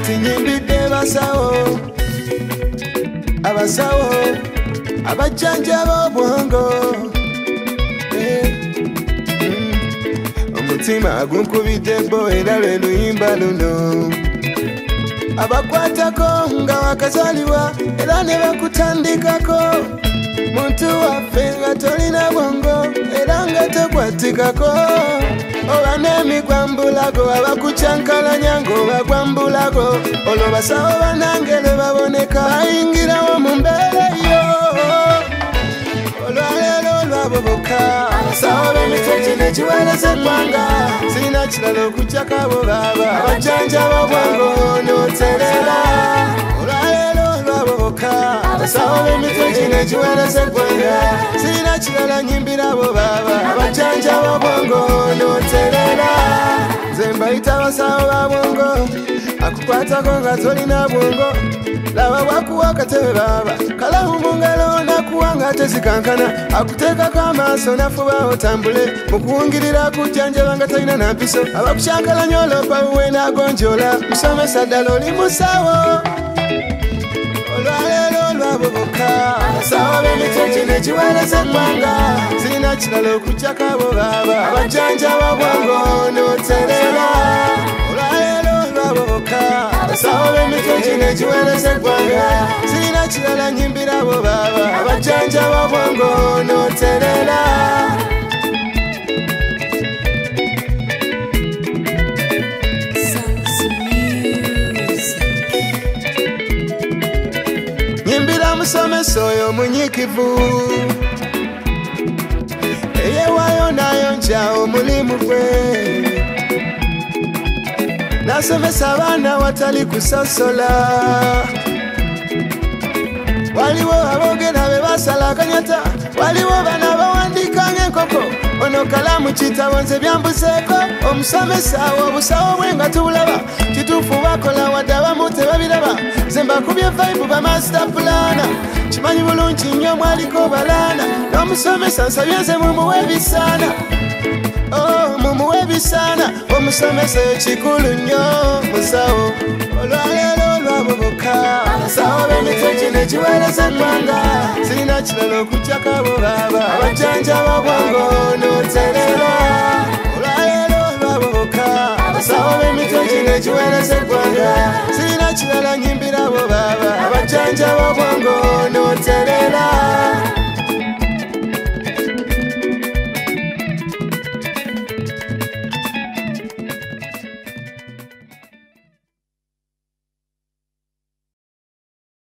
kati nyimbidde basawo. Abasawo abajjanjaba obwongo Eh, mm. omutima gunkubidde bo era lwe luyimba luno. Abakwatako nga wakazalibwa era ne bakutandikako. Muntu waffe nga tolina bwongo era nga tokwatikako oba n'emikwambulago abakukyankalanya ng'obagwambulago olwo basawo banangere baboneka bayingirawo mu mbeera eyo olwaleero olwaboboka abasawo b'emitwe kino ekiweereza eggwanga sirina kirala okugjako abo baaba abajjanjaba obwango n'oterera olwaleero olwaboboka abasawo b'emitwe kino ekiweereza eggwanga sirina kirala nyimbira abo baaba abajjanjaba obwango n'oterera nze mbayita abasawo ba bwongo. Akukwatako nga tolina bwongo. Laba bwakuwa akatebe baaba. Kalamu mu ngalo nakuwa nga tezikankana. Akuteekako amaaso nafuba otambule. Mu kuwungirira kujjanjaba nga talina nampiso abakucyankalanya olopa buwe nagonjola musomesa ddala oli musawo olwaleero olwaboboka. Abasawo b'emitwe kino ekiweereza eggwanga. Sirina kirala okugjako abo baaba. Abajjanjaba bwango abasawo b'emitwe kino ekiweereza eggwanga sirina kirala nyimbira abo baaba. Abajjanjaba bwango n'oterera. Nyimbira musomesa oyo munyikivu eyewaayo nayonja omulimu gwe nasomesa abaana watali kusosola waliwo aboogera be basala akanyata waliwo bana bawandiika ng'enkoko. Ono kalamu kitabo nze byambuseeko omusomesa obusawo bwe nga tubulaba kituufu bakola wadde abamu tebabiraba. Nze mbakubye vaibu bamaster plana kimanyi bulungi nnyo mwaliko balaana n'omusomesa nsabye nze mumuwe ebisaana Oh, mumuwe ebisaana omusomesa ekikulu nnyo musawo. Olwaleero olwaboboka abasawo b'emitwe kino ekiweereza eggwanga. Sirina kirala okugjako abo baaba abajjanjaba bwango n'oterera olwaleero olwaboboka abasawo b'emitwe kino ekiweereza eggwanga. Sirina kirala nyimbira abo baaba abajjanjaba bwango